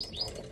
you